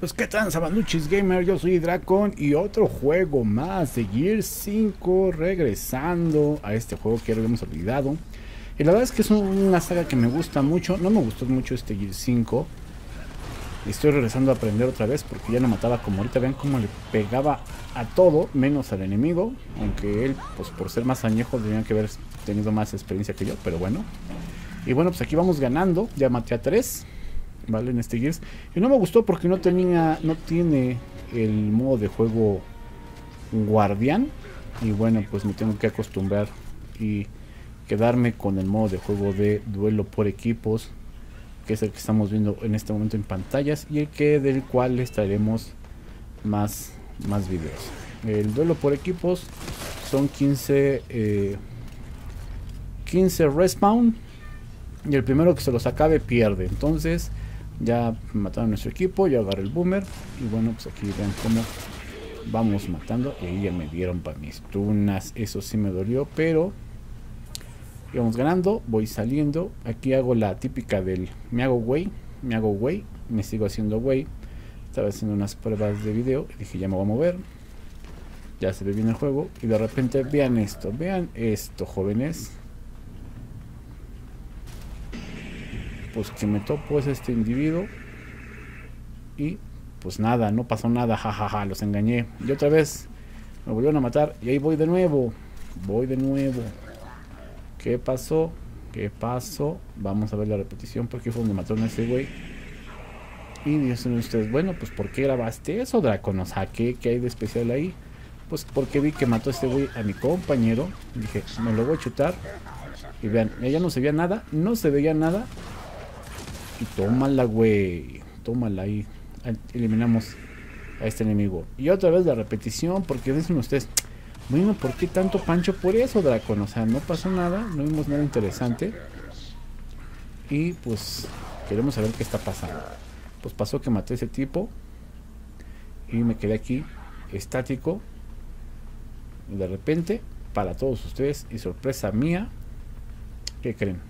Pues qué tal, Sabanduchis Gamer, yo soy Dracon y otro juego más de Gear 5 regresando a este juego que ya lo habíamos olvidado. Y la verdad es que es una saga que me gusta mucho, no me gustó mucho este Gear 5. Estoy regresando a aprender otra vez porque ya no mataba como ahorita, vean cómo le pegaba a todo menos al enemigo. Aunque él, pues por ser más añejo, tenía que haber tenido más experiencia que yo, pero bueno. Y bueno, pues aquí vamos ganando, ya maté a 3. ¿Vale? En este Gears. Y no me gustó porque no tenía, no tiene el modo de juego guardián. Y bueno, pues me tengo que acostumbrar y quedarme con el modo de juego de duelo por equipos. Que es el que estamos viendo en este momento en pantallas. Y el que del cual estaremos más, más videos. El duelo por equipos son 15, eh, 15 respawn. Y el primero que se los acabe pierde. Entonces ya mataron nuestro equipo, ya agarré el boomer. Y bueno, pues aquí vean cómo vamos matando. Y ahí ya me dieron para mis tunas. Eso sí me dolió, pero íbamos ganando. Voy saliendo. Aquí hago la típica del me hago güey, me hago güey, me sigo haciendo güey. Estaba haciendo unas pruebas de video. Dije, ya me voy a mover. Ya se ve bien el juego. Y de repente, vean esto, vean esto, jóvenes. Pues que me topo es este individuo y pues nada, no pasó nada, jajaja, los engañé. Y otra vez me volvieron a matar y ahí voy de nuevo, voy de nuevo. ¿Qué pasó? ¿Qué pasó? Vamos a ver la repetición porque fue donde mataron a ese güey. Y dicen ustedes, bueno, pues ¿por qué grabaste eso, Draco? ¿Nos ¿qué hay de especial ahí? Pues porque vi que mató a este güey a mi compañero. Dije, me lo voy a chutar. Y vean, ya no se veía nada, no se veía nada. Y tómala, güey. Tómala ahí. Eliminamos a este enemigo. Y otra vez la repetición, porque dicen ustedes, bueno, ¿por qué tanto pancho por eso, Dracon? O sea, no pasó nada, no vimos nada interesante. Y pues queremos saber qué está pasando. Pues pasó que maté a ese tipo. Y me quedé aquí estático. Y de repente, para todos ustedes y sorpresa mía, ¿qué creen?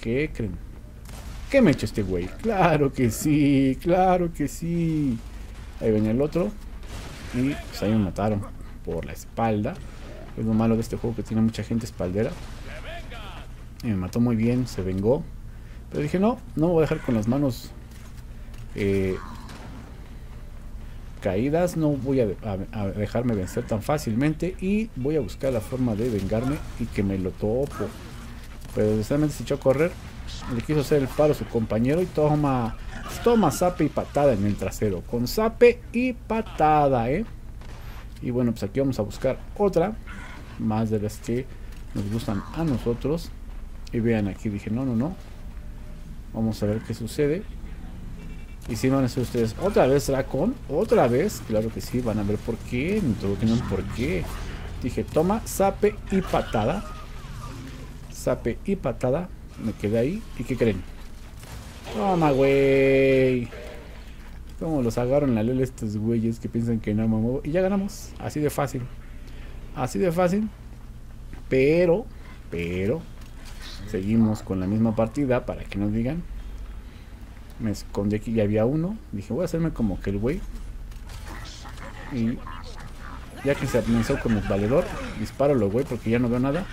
¿Qué creen? ¿Qué me ha hecho este güey? Claro que sí, claro que sí. Ahí venía el otro. Y pues ahí me mataron por la espalda. Es lo malo de este juego que tiene mucha gente espaldera. Me mató muy bien, se vengó. Pero dije, no, no me voy a dejar con las manos eh, caídas. No voy a, dejarme vencer tan fácilmente. Y voy a buscar la forma de vengarme y que me lo topo. Pero desgraciadamente se echó a correr le quiso hacer el paro a su compañero y toma, toma zape y patada en el trasero. Con zape y patada, ¿eh? Y bueno, pues aquí vamos a buscar otra. Más de las que nos gustan a nosotros. Y vean, aquí dije, no, no, no. Vamos a ver qué sucede. Y si van a ser ustedes otra vez Dracon, otra vez, claro que sí, van a ver por qué, tienen por qué. Dije, toma, zape y patada. Zape y patada. Me quedé ahí. ¿Y qué creen? Toma, güey. Como los agarran la lele estos güeyes que piensan que no me muevo. Y ya ganamos. Así de fácil. Así de fácil. Pero, pero, seguimos con la misma partida para que nos digan. Me escondí aquí, ya había uno. Dije, voy a hacerme como que el güey. Y ya que se amenazó el valedor, disparo lo güey porque ya no veo nada.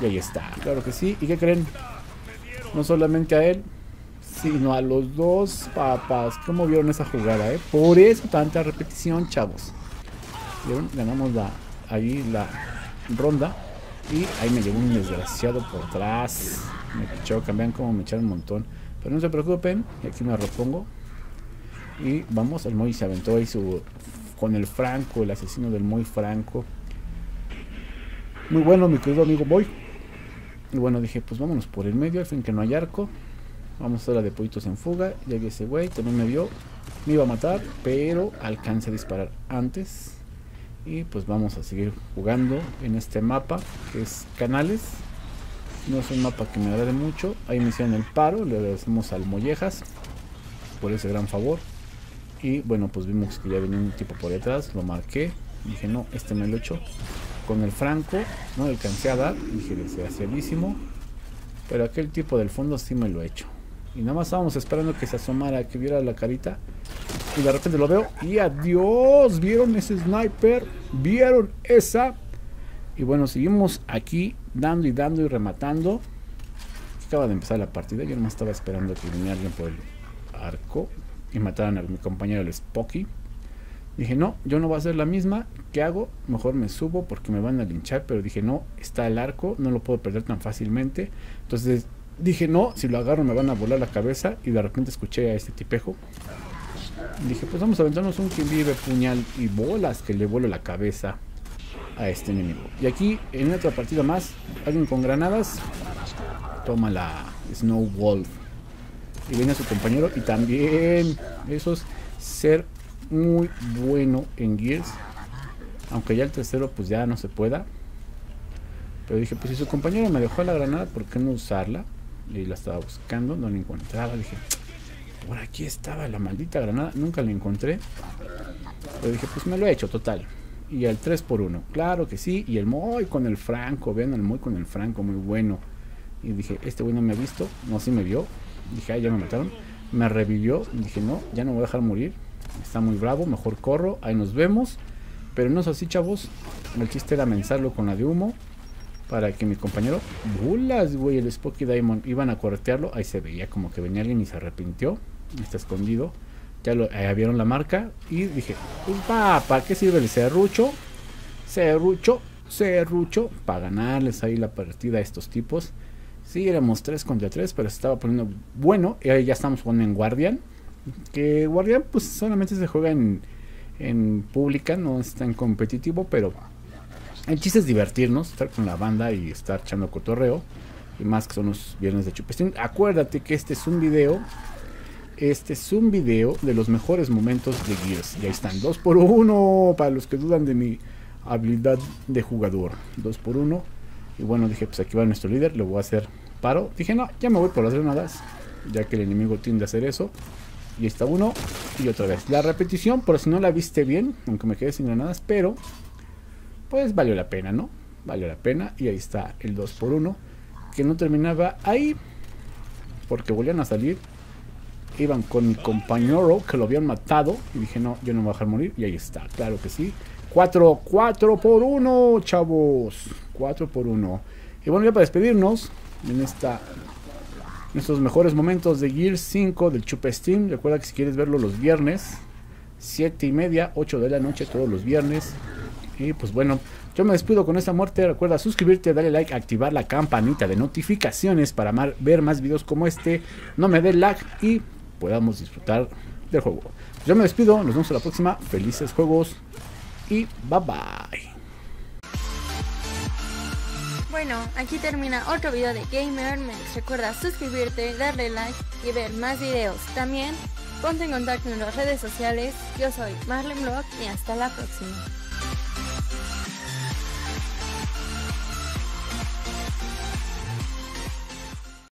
Y ahí está, claro que sí. ¿Y qué creen? No solamente a él, sino a los dos papas. ¿Cómo vieron esa jugada, eh? Por eso tanta repetición, chavos. Ganamos la, ahí la ronda. Y ahí me llegó un desgraciado por atrás. Me pichó, cambian como me echaron un montón. Pero no se preocupen, aquí me repongo. Y vamos, el Moy se aventó ahí su, con el Franco, el asesino del Moy Franco. Muy bueno, mi querido amigo Moy. Y bueno, dije, pues vámonos por el medio, al fin que no hay arco. Vamos a hacer la de pollitos en fuga. Ya vi ese güey, también me vio. Me iba a matar, pero alcancé a disparar antes. Y pues vamos a seguir jugando en este mapa, que es Canales. No es un mapa que me agrade mucho. Ahí me hicieron el paro, le agradecemos al Mollejas por ese gran favor. Y bueno, pues vimos que ya venía un tipo por detrás, lo marqué. Dije, no, este me lo echo con el franco no alcancé a dar, dije desgraciadísimo, pero aquel tipo del fondo sí me lo he hecho. Y nada más estábamos esperando que se asomara, que viera la carita, Y de repente lo veo y adiós. ¿Vieron ese sniper? ¿Vieron esa? Y bueno, seguimos aquí dando y dando y rematando. Acaba de empezar la partida. Yo nomás estaba esperando que viniera alguien por el arco y mataran a mi compañero el Spocky. Dije, no, yo no voy a hacer la misma. ¿Qué hago? Mejor me subo porque me van a linchar. Pero dije, no, está el arco, no lo puedo perder tan fácilmente. Entonces dije, no, si lo agarro me van a volar la cabeza. Y de repente escuché a este tipejo. Dije, pues vamos a aventarnos un quien vive puñal y bolas que le vuelo la cabeza a este enemigo. Y aquí, en otra partida más, alguien con granadas toma la Snow Wolf. Y viene a su compañero y también eso es ser muy bueno en Gears. Aunque ya el tercero pues ya no se pueda. Pero dije, pues si su compañero me dejó la granada, ¿por qué no usarla? Y la estaba buscando, no la encontraba. Dije, por aquí estaba la maldita granada, nunca la encontré. Pero dije, pues me lo he hecho, total. Y el 3 por 1 claro que sí. Y el Moy con el Franco, vean el Moy con el Franco, muy bueno. Y dije, este güey no me ha visto, no, sí me vio. Dije, ah, ya me mataron. Me revivió, dije, no, ya no voy a dejar morir. Está muy bravo, mejor corro, ahí nos vemos. Pero no es así, chavos. El chiste era mensarlo con la de humo. Para que mi compañero... Bulas, güey, el Spooky Diamond. Iban a cortearlo. Ahí se veía como que venía alguien y se arrepintió. Está escondido. Ya lo vieron la marca. Y dije, pues ¿para qué sirve el serrucho? Serrucho, serrucho. Para ganarles ahí la partida a estos tipos. Sí, éramos 3 contra 3, pero se estaba poniendo bueno. Y ahí ya estamos jugando en Guardian. Que Guardian pues solamente se juega en, en pública, no está en competitivo, pero el chiste es divertirnos, estar con la banda y estar echando cotorreo. Y más que son los viernes de chupestín. Acuérdate que este es un video. Este es un video de los mejores momentos de Gears. Y ahí están, 2 por 1 para los que dudan de mi habilidad de jugador. 2 por 1 Y bueno, dije, pues aquí va nuestro líder, le voy a hacer paro. Dije, no, ya me voy por las granadas. Ya que el enemigo tiende a hacer eso. Y está uno. Y otra vez. La repetición, por si no la viste bien, aunque me quedé sin granadas, pero pues valió la pena, ¿no? Valió la pena. Y ahí está el 2 por 1 que no terminaba ahí, porque volvían a salir. Iban con mi compañero que lo habían matado. Y dije, no, yo no me voy a dejar morir. Y ahí está, claro que sí. 4, 4 por 1, chavos. 4 por 1. Y bueno, ya para despedirnos en esta nuestros mejores momentos de Gear 5 del Chupa Steam. Recuerda que si quieres verlo los viernes, 7 y media, 8 de la noche, todos los viernes. Y pues bueno, yo me despido con esta muerte. Recuerda suscribirte, darle like, activar la campanita de notificaciones para ver más videos como este. No me dé lag y podamos disfrutar del juego. Yo me despido, nos vemos a la próxima. Felices juegos y bye bye. Bueno, aquí termina otro video de Gamer Recuerda suscribirte, darle like y ver más videos. También ponte en contacto en las redes sociales. Yo soy Marlene Block y hasta la próxima.